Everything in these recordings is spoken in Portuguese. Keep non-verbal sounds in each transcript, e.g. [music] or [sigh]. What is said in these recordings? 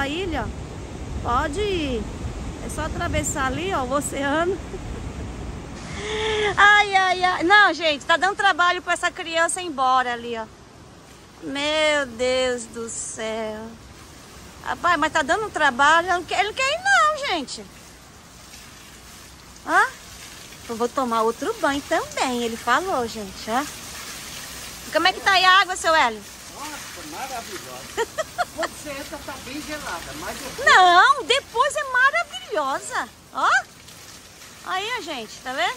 aquela ilha, pode ir. É só atravessar ali, ó, o oceano. [laughs] Ai, ai, ai. Não, gente, tá dando trabalho pra essa criança ir embora ali, ó. Meu Deus do céu. Rapaz, mas tá dando trabalho. Ele não quer, ele quer ir não, gente. Hã? Eu vou tomar outro banho também, ele falou, gente, ó. Como é que tá aí a água, seu Hélio? Maravilhosa. Você entra, tá bem gelada, mas depois... Não, depois é maravilhosa. Ó. Aí, ó, gente, tá vendo?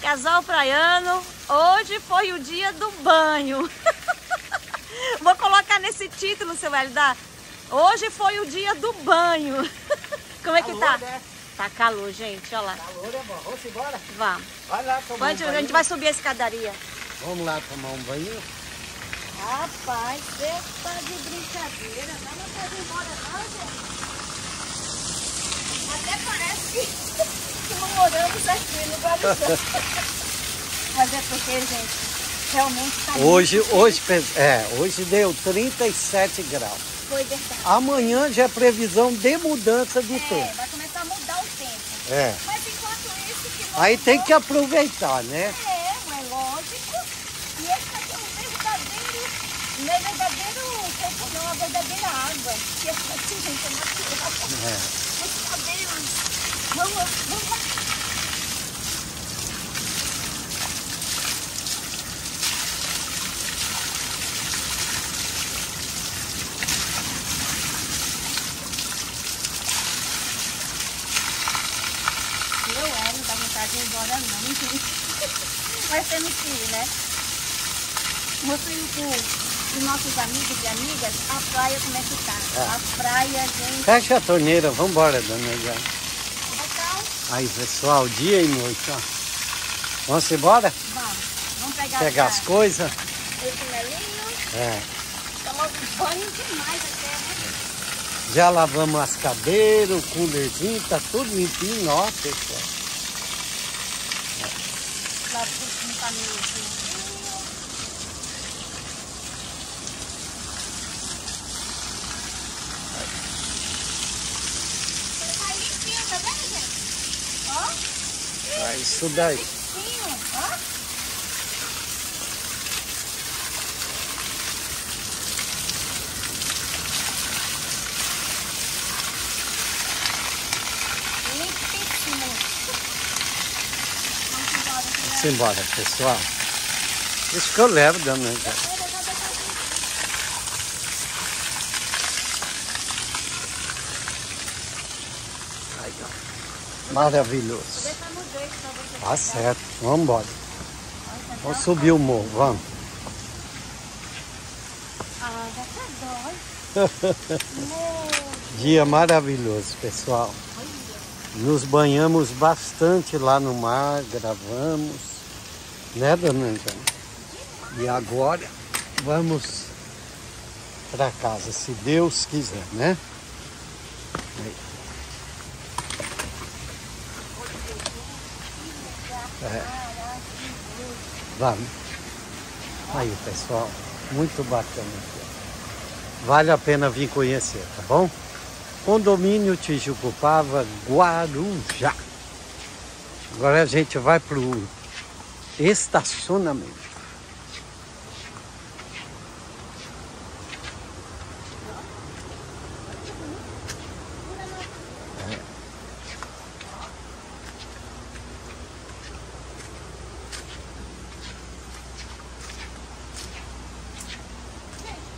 Casal praiano, hoje foi o dia do banho. [laughs] Vou colocar nesse título, seu Hélio, da... Hoje foi o dia do banho. [laughs] Como é que tá? Calor, né? Tá calor, gente, olha lá. Calor é bom. Vamos embora? Vamos. Vai lá tomar um a banho. gente vai subir a escadaria. Vamos lá tomar um banho. Rapaz, você tá de brincadeira. Não pra ir embora não, gente. Até parece que, [laughs] que não moramos aqui no Guarujá. [laughs] Mas é porque, gente, realmente tá Hoje, muito hoje, é, hoje deu 37 graus. Foi verdade. Amanhã já é previsão de mudança de É, tempo. vai começar a mudar o tempo. É. Mas enquanto isso que não Aí tem que aproveitar, né? É, mas lógico. E esse aqui é um verdadeiro, não é verdadeiro tempo não, é uma verdadeira água. Que aqui, gente, é natural. É. Meu Deus! Vamos, vamos lá. É, não dá vontade de ir embora não. [laughs] Mas temos que ir, né? Mostrei para os nossos amigos e amigas a praia como é que tá. É. A praia, gente, Fecha a torneira, vamos embora, dona Eliane. Aí, pessoal, dia e noite, ó. Vamos embora? Vamos, vamos pegar, Pegar as coisas? esse melinho. É. Tomar banho demais até, né? Já lavamos as cadeiras, o coolerzinho, tá tudo limpinho, ó, pessoal. Lá pro um caminho assim. Tá limpinho, tá vendo, gente? É isso daí. Vamos embora, pessoal. Isso que eu levo, dona Eliane. Aí, ó. Maravilhoso. Deixa no jeito pra você Tá certo, vamos embora. Vamos subir o morro, vamos. Ah, já tá [laughs] Dia maravilhoso, pessoal. Nos banhamos bastante lá no mar, gravamos, né, dona Angela? E agora vamos para casa, se Deus quiser, né? Aí. É. Vamos. Aí, pessoal, muito bacana aqui. Vale a pena vir conhecer, tá bom? Condomínio Tijucupava, Guarujá. Agora a gente vai pro estacionamento.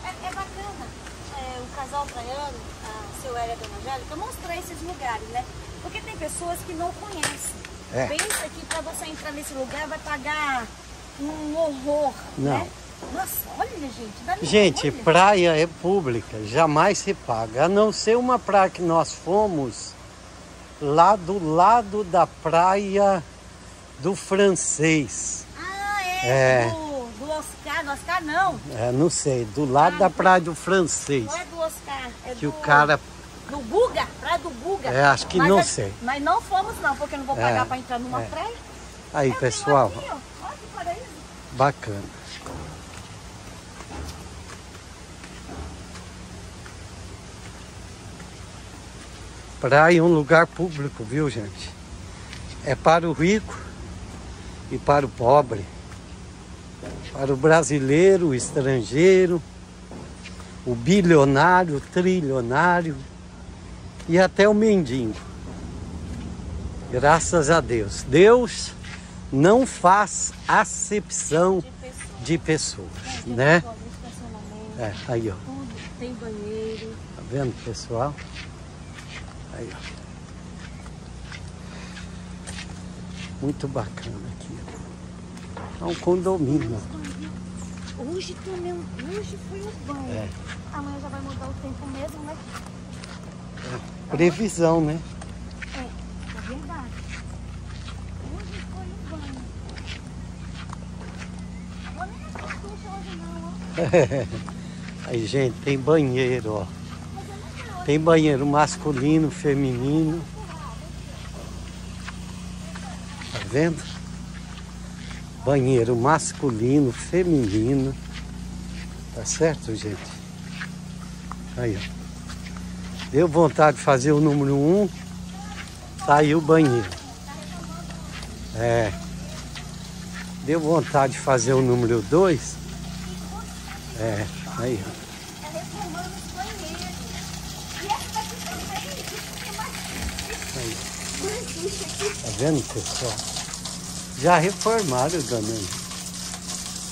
É, é bacana é, o casal praiano, a seu Hélio e a Dona Angélica, mostrar esses lugares, né? Porque tem pessoas que não conhecem. É. Pensa que para você entrar nesse lugar vai pagar um horror, Não. né? Nossa, olha, gente. Gente, olha. praia é pública, jamais se paga. A não ser uma praia que nós fomos lá do lado da praia do francês. Ah, é, É. Oscar. Do Oscar não. É, não sei, do lado da praia do francês. Não é do Oscar. É Que do, o cara. Do Buga. Praia do Buga. É, acho que Mas não a- sei. Mas não fomos não, porque eu não vou É, pagar para entrar numa é. praia. Aí, Eu pessoal, aqui, ó. Olha que paraíso. bacana. Praia é um lugar público, viu, gente? É para o rico e para o pobre. Para o brasileiro, o estrangeiro, o bilionário, o trilionário e até o mendigo. Graças a Deus. Deus não faz acepção de pessoas, né? É, aí, ó. Tem banheiro. Tá vendo, pessoal? Aí, ó. Muito bacana aqui. É um condomínio. Hoje também, hoje foi o banho. É. Amanhã já vai mudar o tempo mesmo, né? Previsão, né? É, é verdade. Hoje foi o banho. Nem na cartucha hoje não, ó. [laughs] Aí, gente, tem banheiro, ó. Tem banheiro masculino, feminino. Tá vendo? Banheiro masculino, feminino. Tá certo, gente? Aí, ó. Deu vontade de fazer o número um. Tá aí o banheiro. É. Deu vontade de fazer o número dois. É, aí, ó. Aí. Tá vendo, pessoal? Já reformaram, dona Ana.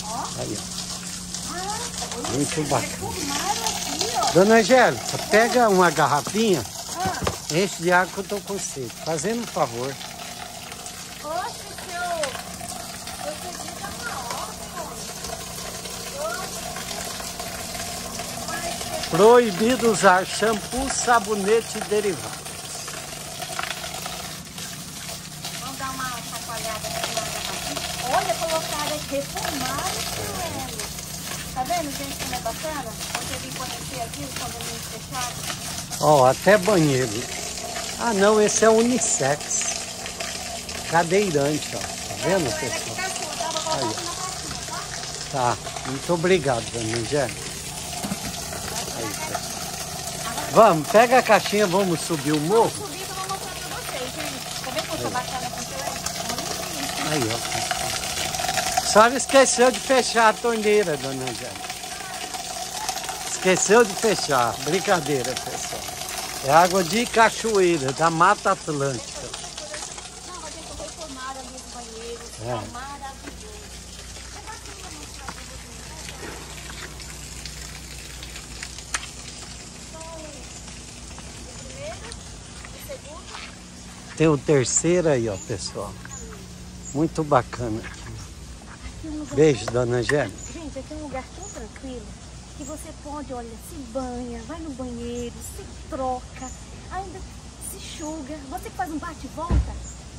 Ó. Aí, ó. Ah, Muito bacana. Reformaram aqui, ó. Dona Angélica, pega uma garrafinha, Ah, enche de água que eu tô com sede. Fazendo um favor. Uma hora, Proibido usar shampoo, sabonete e derivados. Vamos dar uma chacoalhada aqui na garrafinha. Olha, colocaram aqui, reformaram velho. Tá vendo, gente, como é bacana? Eu vim conhecer aqui, os condomínios fechados. Ó, até banheiro. Ah, não, esse é unissex. Cadeirante, ó. Tá vendo, aqui pessoal? tá aqui na caixinha, tá? Tá. Muito obrigado, dona Angélica. Aí, pessoal. Vamos, pega a caixinha, vamos subir o morro. Subir que eu vou mostrar pra vocês, gente. Tá vendo como bacana com o Aí, ó. A senhora esqueceu de fechar a torneira, dona Angélica. Esqueceu de fechar. Brincadeira, pessoal. É água de cachoeira, da Mata Atlântica. É. Tem o terceiro aí, ó, pessoal. Muito bacana. Beijo, dona Angélica. Gente, aqui é um lugar tão tranquilo que você pode, olha, se banha, vai no banheiro, se troca, ainda se enxuga. Você que faz um bate-volta,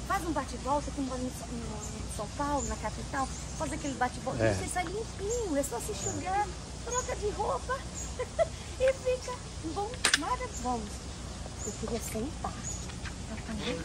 faz um bate-volta no, no, em São Paulo, na capital, faz aquele bate-volta, É. você sai limpinho, é só se enxugar, troca de roupa [laughs] e fica bom, maravilhoso. Eu queria sentar. fazer.